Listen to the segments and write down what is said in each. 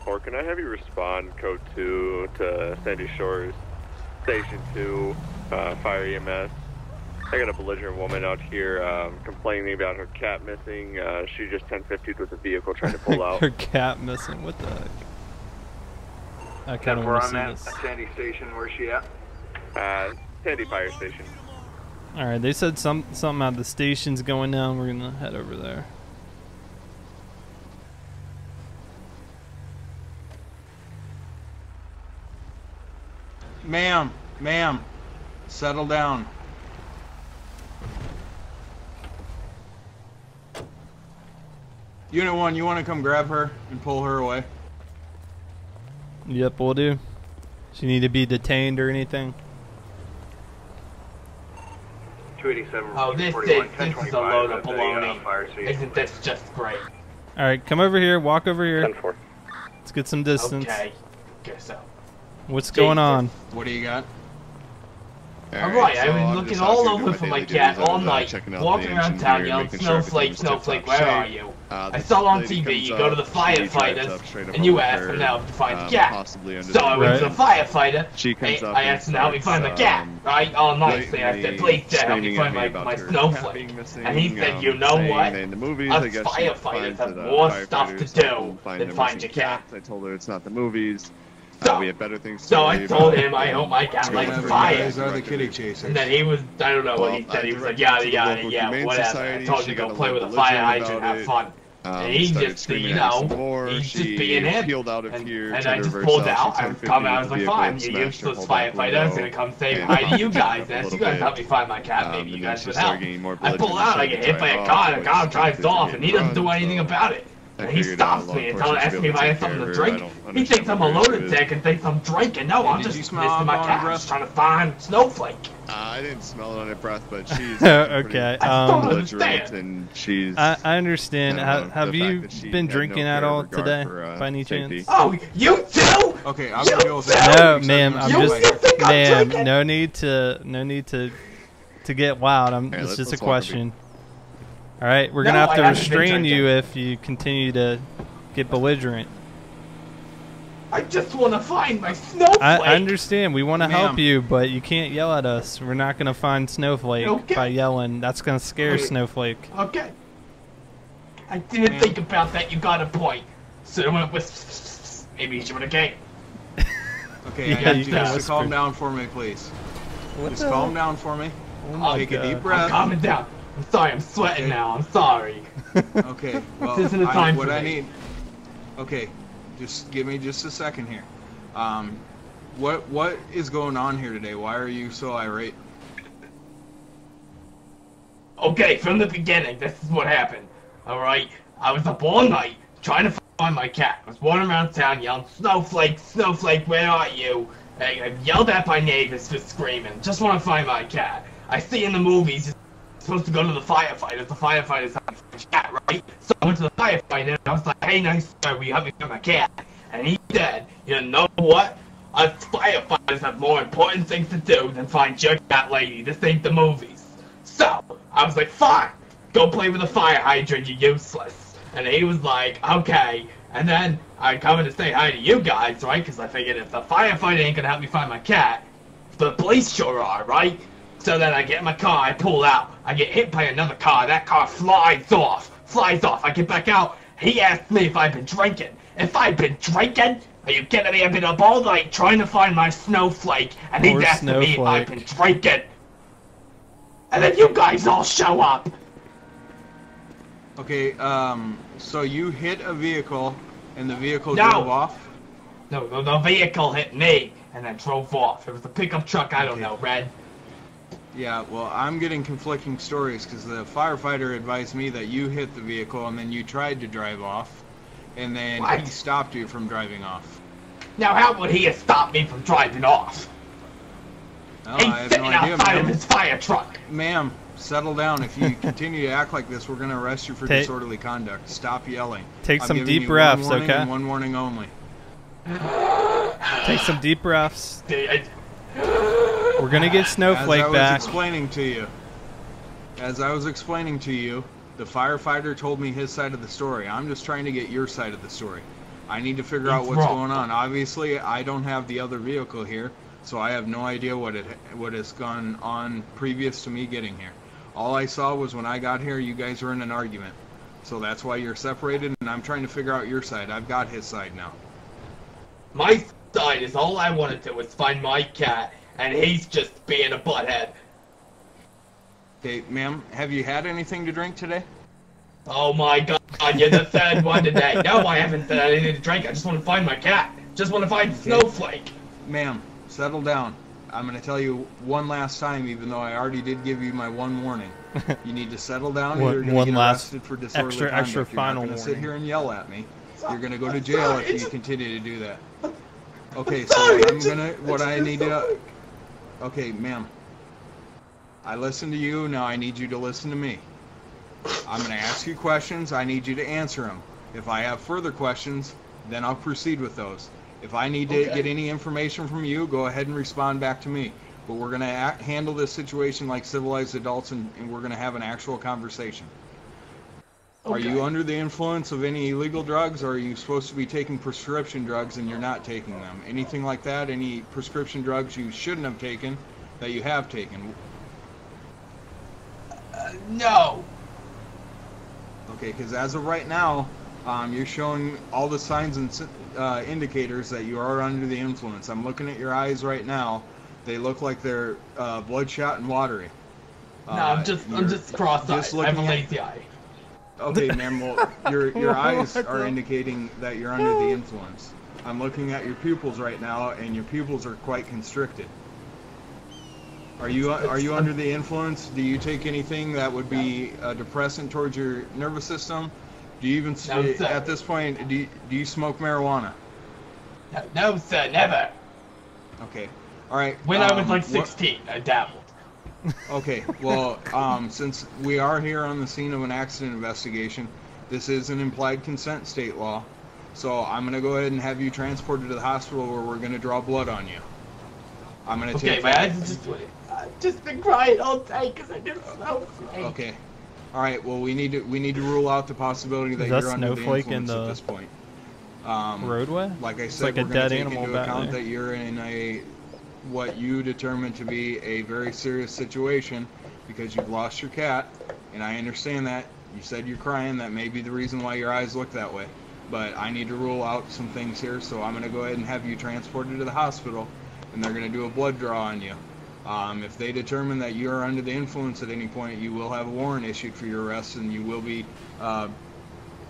4, can I have you respond code 2 to Sandy Shores, Station 2, uh, Fire EMS? I got a belligerent woman out here um, complaining about her cat missing. Uh, she just 1050 with a vehicle trying to pull out. Her cat missing. What the heck? I kind of want to I'm see at, this. Sandy Station, where's she at? Uh, Sandy Fire Station. All right, they said some something about the station's going down. We're gonna head over there. Ma'am, ma'am, settle down. Unit 1, you want to come grab her and pull her away? Yep, we'll do. She need to be detained or anything? 287. Oh, this is, this is a load of at the, uh, baloney. Isn't this just great? All right, come over here. Walk over here. 10-4. Let's get some distance. Okay. Guess so. What's going on? What do you got? Alright, so I've been looking just all over for my my cat all night, walking around town here, yelling, Snowflake, Snowflake, where are you? Uh, I saw on TV, you go to the up, she drives firefighters, up straight up and you over ask them now to find um, the cat. possibly under So the I went to the firefighter, She comes I, up I and asked him to help me starts, find the cat, um, right? All night, they I said, blatantly please, Dad, help me screaming find at my, about my her snowflake. being missing, And he said, um, you know saying what? In the movies, Us I guess she firefighters finds have that, more stuff to firefighters do find than find your cat. I told her it's not the movies. So- uh, we have better things to So I told him I hope my cat Go likes wherever fire. guys Guys are the kitty chasers. And then he was, I don't know what he Well, said. I He was like, directed yada, to the yada, local yeah, Humane whatever. I Society. told She you to go a play with a little fire belligerent hydrant, about have it. fun. Um, And he started just, screaming you at us know, some more. he's she just being him. peeled out of And, here, and I just pulled out. out. I was 1050 coming. I was like, fine, you useless whole back firefighters gonna come say and hi to you guys. up Ask you guys to help me find my cat. Um, Maybe you guys she would help. I pull out. I get hit by a car. off, The car drives off, and he doesn't do anything about it. I And he stops me and enforcement tells, asks me if I have something to care of her. I drink. He thinks I'm a her issue lunatic and thinks I'm drinking. No, I'm just missing my alcohol cat. breath? just trying to find Snowflake. Uh, I didn't smell it on her breath, but she's Okay, pretty um, don't belligerent understand. and she's. I, I understand. I know, have you fact that she been had no drinking at all today, for, uh, by any safety. chance? Oh, you too? Okay, I'll You deal with said- that. No, ma'am. I'm just, you think I'm ma'am. No need to, no need to, to get wild. I'm. Hey, it's just a let's walk a bit. question. All right, we're gonna have to I haven't restrain you if you continue to get belligerent. I just want to find my Snowflake. I, I understand. We want to help you, but you can't yell at us. We're not gonna find Snowflake Okay. by yelling. That's gonna scare Okay. Snowflake. Okay. I didn't Yeah. think about that. You got a point. So I went with maybe you should have came. Okay, Yeah, I need you you guys to calm down for me, please. What Just the- calm down for me. Oh my Take a God. deep I'm breath. calming down. I'm sorry. I'm sweating now. I'm sorry. Okay, well, This isn't I- time what for I need. Okay, just give me just a second here. Um, what what is going on here today? Why are you so irate? Okay, from the beginning, this is what happened. Alright? I was up all night trying to find my cat. I was wandering around town yelling, Snowflake, Snowflake, where are you? I, I yelled at my neighbors for screaming. Just want to find my cat. I see in the movies supposed to go to the firefighters. The firefighters have a cat, right? So I went to the firefighter and I was like, hey, nice sir, will you help me find my cat? And he said, you know what? Us firefighters have more important things to do than find your cat lady. This ain't the movies. So, I was like, fine, go play with the fire hydrant, You're useless. And he was like, okay. And then I come in to say hi to you guys, right? Because I figured if the firefighter ain't gonna help me find my cat, the police sure are, right? So then I get in my car, I pull out, I get hit by another car, that car flies off, flies off. I get back out, he asked me if I've been drinking. If I've been drinking? Are you kidding me? I've been up all night trying to find my snowflake, and he's Poor asking me if I've been drinking. And then you guys all show up. Okay, um, so you hit a vehicle and the vehicle No. drove off. No, the, the vehicle hit me and then drove off. It was a pickup truck, I don't know, red. Yeah, well, I'm getting conflicting stories because the firefighter advised me that you hit the vehicle and then you tried to drive off, and then he stopped you from driving off. Now, how would he have stopped me from driving off? Oh, He's I have sitting no idea, outside of his fire truck. Ma'am, settle down. If you continue to act like this, we're going to arrest you for Take- disorderly conduct. Stop yelling. Take I'm some deep you breaths, one warning okay? one warning only. Take some deep breaths. Dude, We're gonna get Snowflake As Snowflake I was back. explaining to you, as I was explaining to you, the firefighter told me his side of the story. I'm just trying to get your side of the story. I need to figure out what's wrong. going on. Obviously, I don't have the other vehicle here, so I have no idea what it what has gone on previous to me getting here. All I saw was when I got here, you guys were in an argument. So that's why you're separated, and I'm trying to figure out your side. I've got his side now. My side is all I wanted to was find my cat, and he's just being a butthead. Okay, ma'am, have you had anything to drink today? Oh my god, you're the third one today. No, I haven't had anything to drink. I just want to find my cat. Just want to find Snowflake. Ma'am, settle down. I'm going to tell you one last time, even though I already did give you my one warning. You need to settle down, or One- you're going one to get last arrested for disorderly extra- conduct. extra you're final not going to sit here and yell at me. You're going to go to jail sorry, if you it's- continue to do that. Okay, so what I'm gonna, what I need so to, okay, ma'am. I listened to you. Now I need you to listen to me. I'm going to ask you questions. I need you to answer them. If I have further questions, then I'll proceed with those. If I need to Okay. get any information from you, go ahead and respond back to me. But we're going to handle this situation like civilized adults, and, and we're going to have an actual conversation. Are you under the influence of any illegal drugs, or are you supposed to be taking prescription drugs and you're not taking them? Anything like that? Any prescription drugs you shouldn't have taken that you have taken? No. Okay, because as of right now, um, you're showing all the signs and uh, indicators that you are under the influence. I'm looking at your eyes right now. They look like they're uh, bloodshot and watery. No, I'm Uh, just I'm just cross-eyed. just I have a lazy eye. Okay, ma'am. Well, your your eyes are indicating that you're under the influence. I'm looking at your pupils right now, and your pupils are quite constricted. Are you are you under the influence? Do you take anything that would be a depressant towards your nervous system? Do you even No, at this point do you, do you smoke marijuana? No, no, sir, never. Okay. All right. When I was um, like what- 16, I dabbled. Okay, well, um, since we are here on the scene of an accident investigation, this is an implied consent state law. So I'm gonna go ahead and have you transported to the hospital where we're gonna draw blood on you. I'm gonna Okay, take my that. eyes just I've just been crying all day because I didn't snowflake. Okay. All right. Well, we need to we need to rule out the possibility that Is that you're under the snowflake in influence at the this point. Um, Roadway? like I said, like we're going to take into account there. that you're in a what you determine to be a very serious situation because you've lost your cat, and I understand that. You said you're crying. That may be the reason why your eyes look that way. But I need to rule out some things here, so I'm going to go ahead and have you transported to the hospital, and they're going to do a blood draw on you. Um, if they determine that you are under the influence at any point, you will have a warrant issued for your arrest, and you will be uh,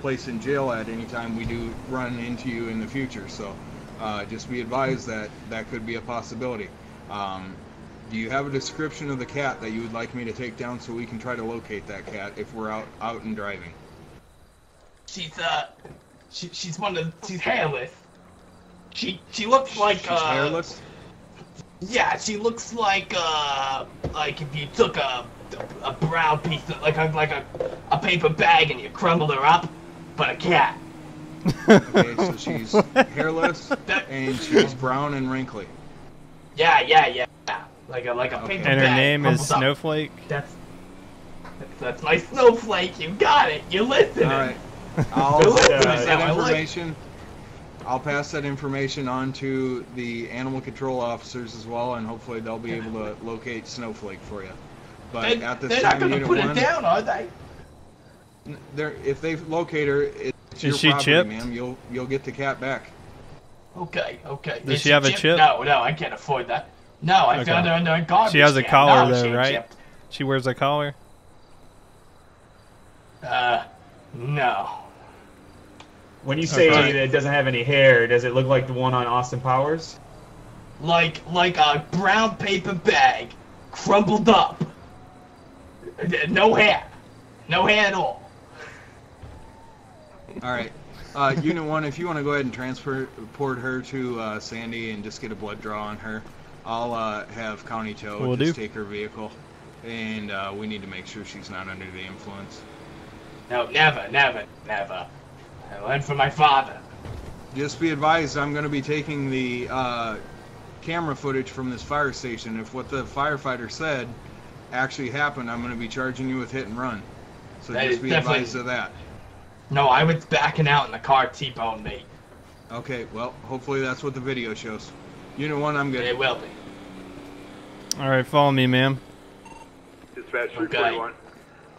placed in jail at any time we do run into you in the future. So uh, just be advised that that could be a possibility. Um, do you have a description of the cat that you would like me to take down so we can try to locate that cat if we're out out and driving? She's uh, she, she's one of she's hairless. She she looks like She's uh, hairless. Yeah, she looks like uh, like if you took a a brown piece of like a like a, a paper bag and you crumbled her up, but a cat. Okay, so she's hairless and she's brown and wrinkly. Yeah, yeah, yeah. Like a like a Okay. paper And her bag. name is up. Snowflake. That's that's my snowflake. You got it. You listening? All right. I'll You're listening pass that now, I like- information. I'll pass that information on to the animal control officers as well, and hopefully they'll be able to locate Snowflake for you. But They, at this they're not time, gonna Unit put One, it down, are they? they're- if they locate her, it's Is your she property, chipped? ma'am. You'll you'll get the cat back. Okay, okay. Does Is she have a chip? No, no, I can't afford that. No, I Okay. found her under a garbage She has a can. collar no, though, she ain't right? chipped. She wears a collar. Uh, no. When you say Okay. that it doesn't have any hair, does it look like the one on Austin Powers? Like like a brown paper bag, crumpled up. No hair. No hair at all. All right. Uh, Unit One, if you want to go ahead and transport her to uh, Sandy and just get a blood draw on her, I'll uh, have County Tow Will just do. take her vehicle, and uh, we need to make sure she's not under the influence. No, never, never, never. I learned from my father. Just be advised, I'm going to be taking the uh, camera footage from this fire station. If what the firefighter said actually happened, I'm going to be charging you with hit and run. So That just be advised of that. No, I was backing out and the car T-boned me. Okay, well, hopefully that's what the video shows. Unit 1, I'm good. It will be. All right, follow me, ma'am. Dispatch Okay. 341.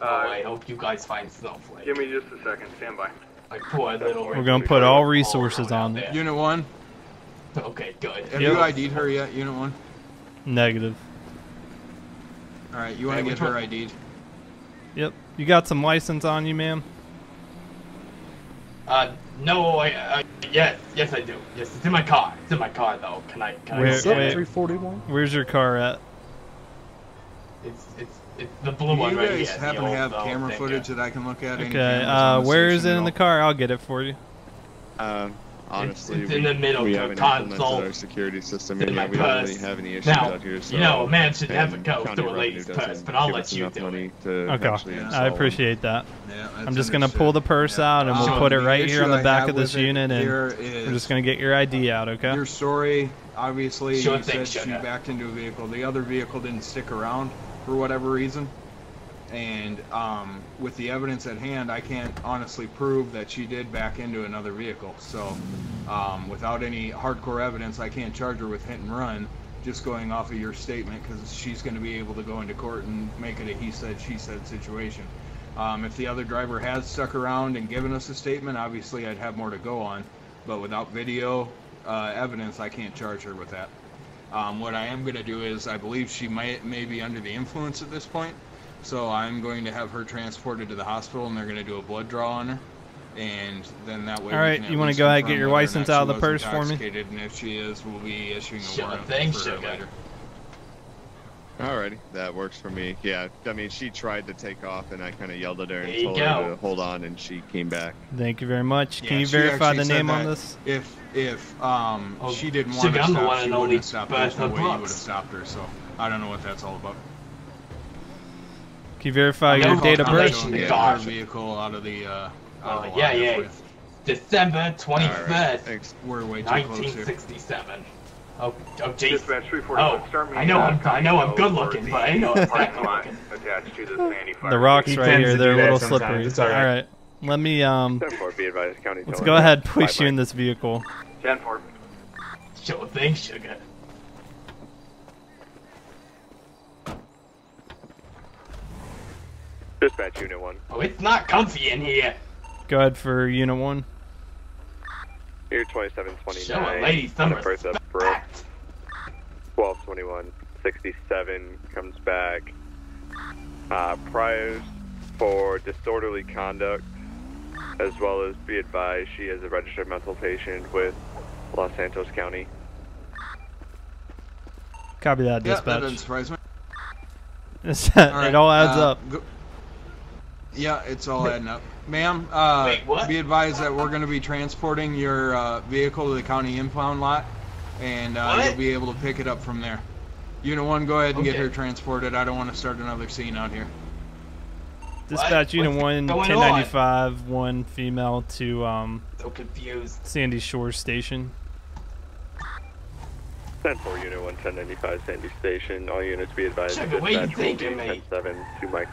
oh, Uh, I hope you guys find Snowflake. give me just a second. Stand by. My poor little. We're gonna put all all resources around on there. it. Unit 1, Okay, good. have Yep. you ID'd her yet, Unit 1? Negative. Alright, you want to which get her? ID'd? Yep. You got some license on you, ma'am? Uh, no, I, uh, yes, yes I do. Yes, it's in my car. It's in my car though. Can I, can I Where- go get wait. 341? Where's your car at? It's, it's, it's the Do blue one you right guys here. the happen to have uh, camera thing, footage yeah. that I can look at? Okay. Uh, where is it in the car? I'll get it for you. Um, honestly, it's we, in the middle, we the haven't console. implemented our security system, It's and in yeah, my we don't really purse. have any issues Now, out here. So you know, a man should never and go through a revenue lady's purse, but I'll let you do it. Okay. Yeah. I install them. appreciate that. Yeah, I'm just gonna pull the purse Yeah. out and we'll Um, put it right here on the back of this unit, and we're just gonna get your ID out. Okay. Your story, obviously, Sure you thing, said she backed into a vehicle. The other vehicle didn't stick around for whatever reason. And um, with the evidence at hand, I can't honestly prove that she did back into another vehicle. So, um, without any hardcore evidence, I can't charge her with hit and run. Just going off of your statement, because she's going to be able to go into court and make it a he said, she said situation. Um, if the other driver has stuck around and given us a statement, obviously I'd have more to go on. But without video uh, evidence, I can't charge her with that. Um, what I am going to do is, I believe she might may be under the influence at this point, so I'm going to have her transported to the hospital, and they're going to do a blood draw on her, and then that way. All we can you wanna go ahead and get your license out of the purse for me? intoxicated, And if she is, we'll be issuing a Sure warrant thing, for her sugar. later. Alrighty, that works for me. Yeah, I mean, she tried to take off, and I kind of yelled at her and told go. her to hold on, and she came back. Thank you very much. Can Yeah, you verify the name on this? If if um Oh, she didn't want to I'm the stop, one she wouldn't have stopped. There's no way you would have stopped her. So I don't know what that's all about. Can you verify your date of birth? confirmation. Get Yeah. her vehicle out of the uh, out Oh, of the yeah, here yeah. for. December Alright, 25th, thanks. We're way too close here. 1967. Oh, oh, jeez. Oh, Start me I know uh, I'm- I know I'm good looking, but I know it's parking not lot looking. attached to the Sandy Fire. The rocks He right here, they're a little slippery. All right. All right. Let me um advised, let's go ahead push Bye-bye. you in this vehicle. 10 4. Sure thing, sugar. Dispatch Unit 1. Oh, it's not comfy in here. Go ahead for unit 1. Year 2729. Show a lady some Birth of Brooke. respect. 1221 67 comes back. Uh, priors for disorderly conduct, as well as be advised she is a registered mental patient with Los Santos County. Copy that, dispatch. Yeah, that doesn't dispatch. surprise me. it all adds uh, up. go- yeah, it's all adding up. Ma'am, uh, Wait, what? be advised that we're going to be transporting your uh, vehicle to the county impound lot, and uh, you'll be able to pick it up from there. Unit 1, go ahead and get her transported. I don't want to start another scene out here. Dispatch unit What's 1, going 1095, one female to um So confused. Sandy Shore Station. 10 4 Unit 1, 1095 Sandy Station. All units be advised. Sugar, what you dispatch will thinking, mate? 10 7 to Mike.